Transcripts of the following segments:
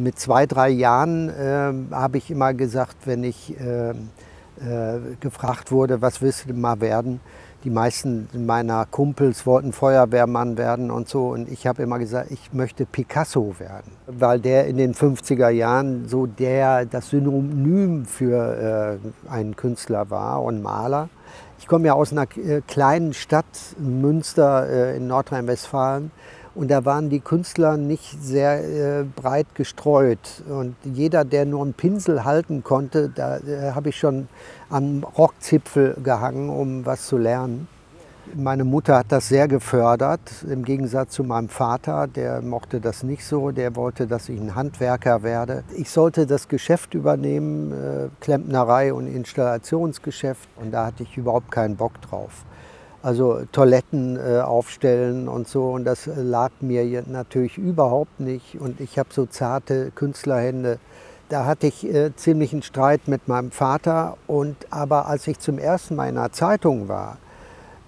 Mit zwei, drei Jahren äh, habe ich immer gesagt, wenn ich äh, äh, gefragt wurde, was willst du mal werden? Die meisten meiner Kumpels wollten Feuerwehrmann werden und so. Und ich habe immer gesagt, ich möchte Picasso werden, weil der in den 50er Jahren so der, das Synonym für äh, einen Künstler war und Maler. Ich komme ja aus einer äh, kleinen Stadt, Münster äh, in Nordrhein-Westfalen. Und da waren die Künstler nicht sehr äh, breit gestreut. Und jeder, der nur einen Pinsel halten konnte, da äh, habe ich schon am Rockzipfel gehangen, um was zu lernen. Meine Mutter hat das sehr gefördert, im Gegensatz zu meinem Vater, der mochte das nicht so, der wollte, dass ich ein Handwerker werde. Ich sollte das Geschäft übernehmen, äh, Klempnerei und Installationsgeschäft, und da hatte ich überhaupt keinen Bock drauf also Toiletten äh, aufstellen und so. Und das lag mir natürlich überhaupt nicht. Und ich habe so zarte Künstlerhände. Da hatte ich äh, ziemlich einen Streit mit meinem Vater. Und aber als ich zum ersten Mal in einer Zeitung war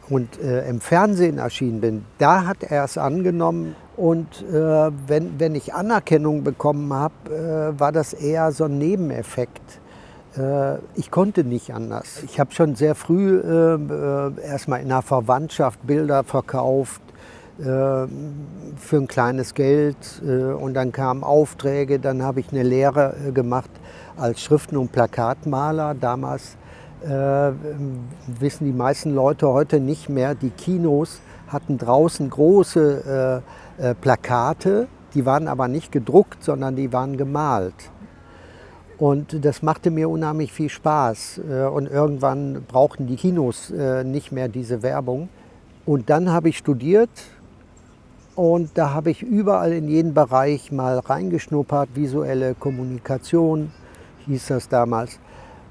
und äh, im Fernsehen erschienen bin, da hat er es angenommen. Und äh, wenn, wenn ich Anerkennung bekommen habe, äh, war das eher so ein Nebeneffekt äh, ich konnte nicht anders. Ich habe schon sehr früh äh, äh, erstmal in der Verwandtschaft Bilder verkauft äh, für ein kleines Geld äh, und dann kamen Aufträge. Dann habe ich eine Lehre äh, gemacht als Schriften- und Plakatmaler. Damals wissen die meisten Leute heute nicht mehr, die Kinos hatten draußen große Plakate, die waren aber nicht gedruckt, sondern die waren gemalt. Und das machte mir unheimlich viel Spaß. Äh, und irgendwann brauchten die Kinos äh, nicht mehr diese Werbung. Und dann habe ich studiert und da habe ich überall in jeden Bereich mal reingeschnuppert. Visuelle Kommunikation hieß das damals.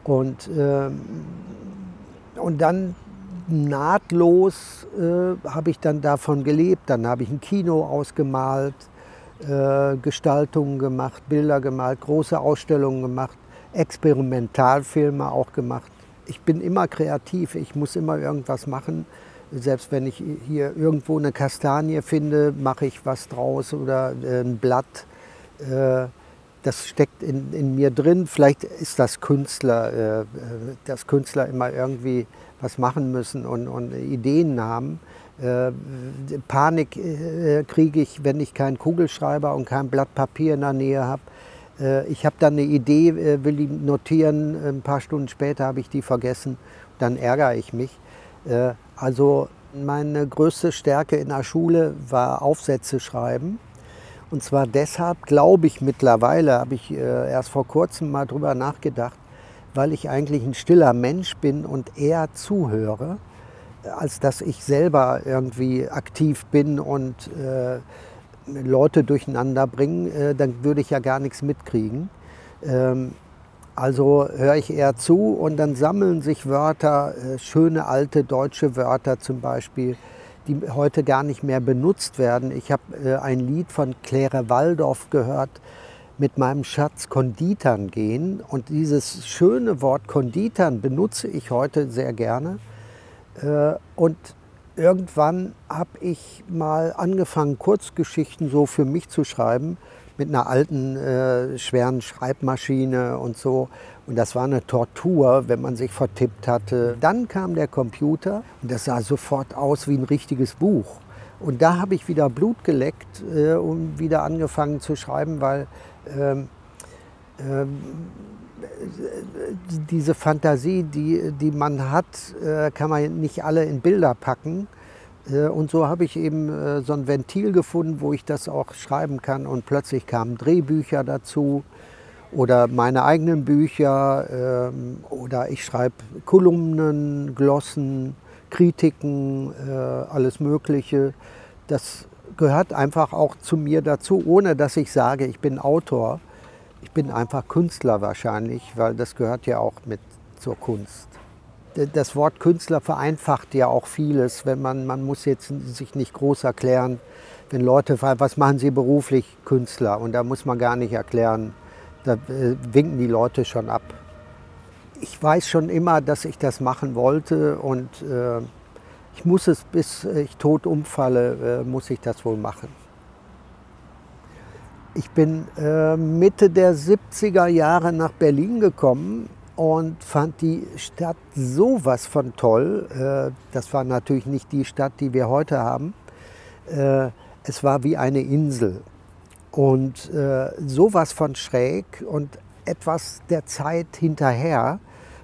Und, äh, und dann nahtlos äh, habe ich dann davon gelebt. Dann habe ich ein Kino ausgemalt, äh, Gestaltungen gemacht, Bilder gemalt, große Ausstellungen gemacht, Experimentalfilme auch gemacht. Ich bin immer kreativ, ich muss immer irgendwas machen. Selbst wenn ich hier irgendwo eine Kastanie finde, mache ich was draus oder äh, ein Blatt. Äh, das steckt in, in, mir drin. Vielleicht ist das Künstler, äh, dass Künstler immer irgendwie was machen müssen und, und Ideen haben. Äh, Panik äh, kriege ich, wenn ich keinen Kugelschreiber und kein Blatt Papier in der Nähe habe. Äh, ich habe dann eine Idee, äh, will die notieren, ein paar Stunden später habe ich die vergessen, dann ärgere ich mich. Äh, also meine größte Stärke in der Schule war Aufsätze schreiben. Und zwar deshalb, glaube ich mittlerweile, habe ich erst vor kurzem mal drüber nachgedacht, weil ich eigentlich ein stiller Mensch bin und eher zuhöre als dass ich selber irgendwie aktiv bin und äh, Leute durcheinander bringen, äh, dann würde ich ja gar nichts mitkriegen. Ähm, also höre ich eher zu und dann sammeln sich Wörter, äh, schöne alte deutsche Wörter zum Beispiel, die heute gar nicht mehr benutzt werden. Ich habe äh, ein Lied von Claire Waldorf gehört, mit meinem Schatz Konditern gehen. Und dieses schöne Wort Konditern benutze ich heute sehr gerne. Äh, und irgendwann habe ich mal angefangen, Kurzgeschichten so für mich zu schreiben mit einer alten, äh, schweren Schreibmaschine und so. Und das war eine Tortur, wenn man sich vertippt hatte. Dann kam der Computer und das sah sofort aus wie ein richtiges Buch. Und da habe ich wieder Blut geleckt äh, und wieder angefangen zu schreiben, weil ähm, ähm, diese Fantasie, die, die man hat, äh, kann man nicht alle in Bilder packen. Äh, und so habe ich eben äh, so ein Ventil gefunden, wo ich das auch schreiben kann. Und plötzlich kamen Drehbücher dazu oder meine eigenen Bücher ähm, oder ich schreibe Kolumnen, Glossen, Kritiken, alles Mögliche. Das gehört einfach auch zu mir dazu, ohne dass ich sage, ich bin Autor. Ich bin einfach Künstler wahrscheinlich, weil das gehört ja auch mit zur Kunst. Das Wort Künstler vereinfacht ja auch vieles, wenn man, man muss jetzt sich nicht groß erklären, wenn Leute fragen, was machen Sie beruflich Künstler? Und da muss man gar nicht erklären, da äh, winken die Leute schon ab. Ich weiß schon immer, dass ich das machen wollte und äh, ich muss es, bis ich tot umfalle, äh, muss ich das wohl machen. Ich bin äh, Mitte der 70er Jahre nach Berlin gekommen und fand die Stadt sowas von toll. Äh, das war natürlich nicht die Stadt, die wir heute haben. Äh, es war wie eine Insel und äh, sowas von schräg und etwas der Zeit hinterher,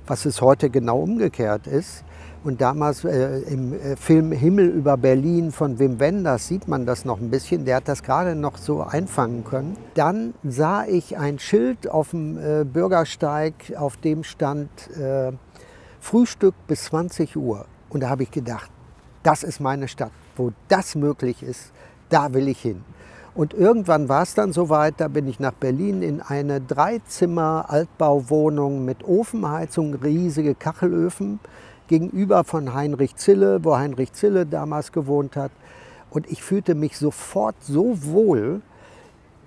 was es heute genau umgekehrt ist. Und damals äh, im äh, Film Himmel über Berlin von Wim Wenders sieht man das noch ein bisschen. Der hat das gerade noch so einfangen können. Dann sah ich ein Schild auf dem äh, Bürgersteig, auf dem stand äh, Frühstück bis 20 Uhr. Und da habe ich gedacht, das ist meine Stadt. Wo das möglich ist, da will ich hin. Und irgendwann war es dann soweit, da bin ich nach Berlin in eine Dreizimmer-Altbauwohnung mit Ofenheizung, riesige Kachelöfen gegenüber von Heinrich Zille, wo Heinrich Zille damals gewohnt hat. Und ich fühlte mich sofort so wohl.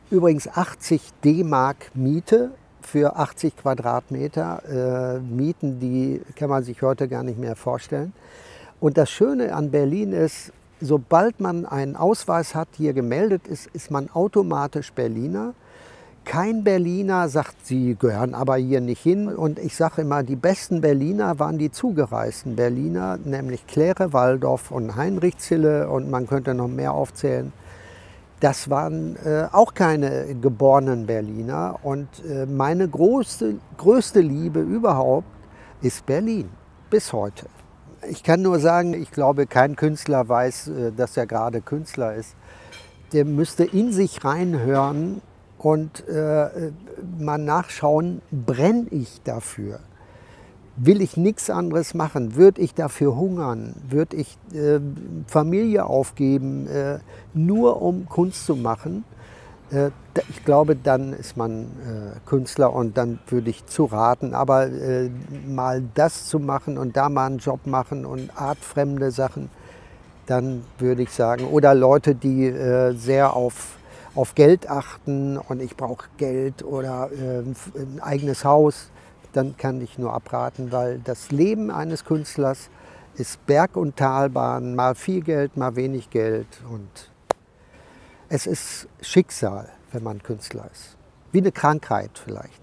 Übrigens 80 D-Mark Miete für 80 Quadratmeter. Äh, Mieten, die kann man sich heute gar nicht mehr vorstellen. Und das Schöne an Berlin ist, sobald man einen Ausweis hat, hier gemeldet ist, ist man automatisch Berliner. Kein Berliner sagt, sie gehören aber hier nicht hin. Und ich sage immer, die besten Berliner waren die zugereisten Berliner, nämlich Claire Waldorf und Heinrich Zille und man könnte noch mehr aufzählen. Das waren äh, auch keine geborenen Berliner. Und äh, meine größte, größte Liebe überhaupt ist Berlin, bis heute. Ich kann nur sagen, ich glaube, kein Künstler weiß, äh, dass er gerade Künstler ist. Der müsste in sich reinhören und äh, mal nachschauen, brenne ich dafür? Will ich nichts anderes machen? Würde ich dafür hungern? Würde ich äh, Familie aufgeben, äh, nur um Kunst zu machen? Äh, ich glaube, dann ist man äh, Künstler und dann würde ich zu raten. Aber äh, mal das zu machen und da mal einen Job machen und artfremde Sachen, dann würde ich sagen, oder Leute, die sehr auf, auf Geld achten und ich brauche Geld oder ein eigenes Haus, dann kann ich nur abraten, weil das Leben eines Künstlers ist Berg- und Talbahn, mal viel Geld, mal wenig Geld und es ist Schicksal, wenn man Künstler ist. Wie eine Krankheit vielleicht.